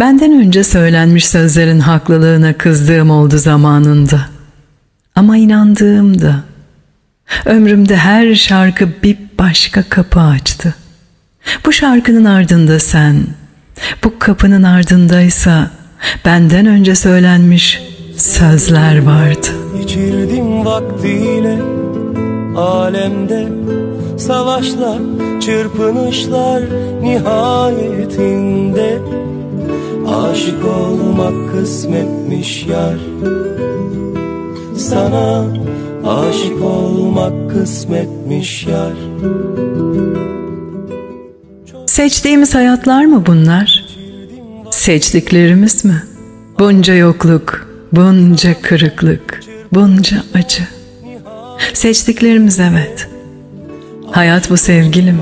Benden önce söylenmiş sözlerin haklılığına kızdığım oldu zamanında. Ama inandığım da. Ömrümde her şarkı bir başka kapı açtı. Bu şarkının ardında sen, bu kapının ardındaysa benden önce söylenmiş sözler vardı. Geçirdim vaktiyle alemde savaşlar, çırpınışlar nihayetinde Aşık olmak kısmetmiş yar Sana aşık olmak kısmetmiş yar Seçtiğimiz hayatlar mı bunlar? Seçtiklerimiz mi? Bunca yokluk, bunca kırıklık, bunca acı. Seçtiklerimiz evet. Hayat bu sevgilim,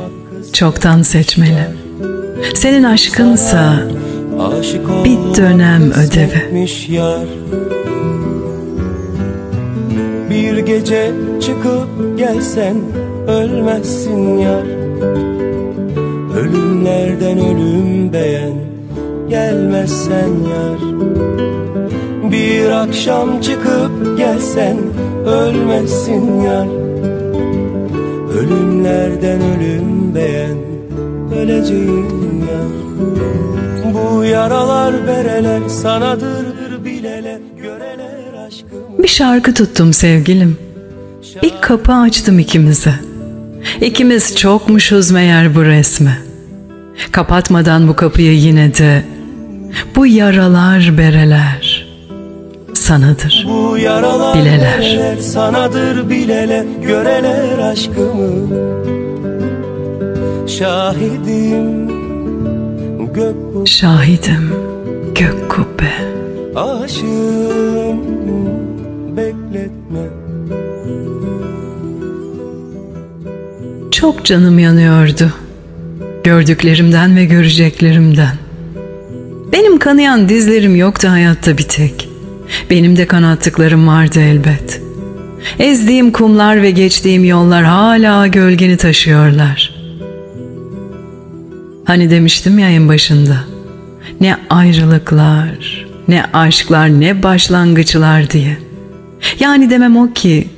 çoktan seçmeli. Senin aşkınsa bir dönem ödevi. yar. Bir gece çıkıp gelsen ölmezsin yar. Ölümlerden ölüm beğen gelmezsen yar. Bir akşam çıkıp gelsen ölmezsin yar. Ölümlerden ölüm beğen öleceğim yar Bu yaralar bereler sanadır bilele göreler aşkımı Bir şarkı tuttum sevgilim. Bir kapı açtım ikimize. İkimiz çokmuşuz meğer bu resme. Kapatmadan bu kapıyı yine de bu yaralar bereler sanadır. Bu yaralar Bileler. bereler sanadır bilele göreler aşkımı Şahidim gök bu Şahidim gök kubbe. aşığım bekletme Çok canım yanıyordu. Gördüklerimden ve göreceklerimden. Benim kanayan dizlerim yoktu hayatta bir tek. Benim de kanattıklarım vardı elbet. Ezdiğim kumlar ve geçtiğim yollar hala gölgeni taşıyorlar. Hani demiştim ya en başında. Ne ayrılıklar, ne aşklar, ne başlangıçlar diye. Yani demem o ki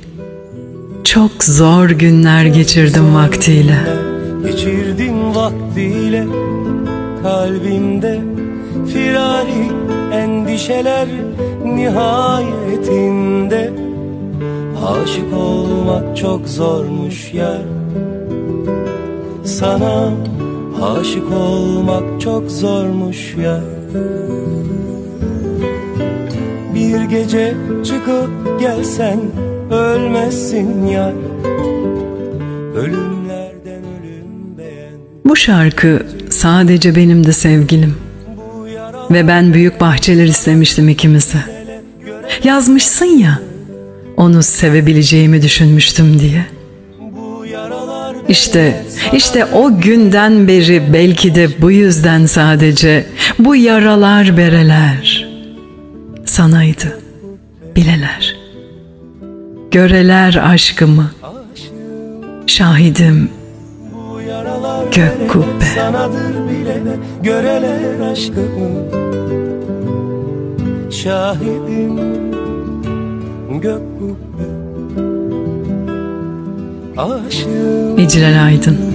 çok zor günler geçirdim vaktiyle. Geçirdim vaktiyle kalbimde firari endişeler nihayetinde Aşık olmak çok zormuş yar Sana aşık olmak çok zormuş yar Bir gece çıkıp gelsen ölmezsin yar Ölümlerden ölüm beğen Bu şarkı sadece benim de sevgilim. Ve ben büyük bahçeler istemiştim ikimize. Yazmışsın ya, onu sevebileceğimi düşünmüştüm diye. İşte, işte o günden beri belki de bu yüzden sadece bu yaralar bereler sanaydı, bileler. Göreler aşkımı, şahidim Gök kubbe. Sanadır bilene göreler aşkımı Şahidim gök kubbe Aşığım İclal Aydın.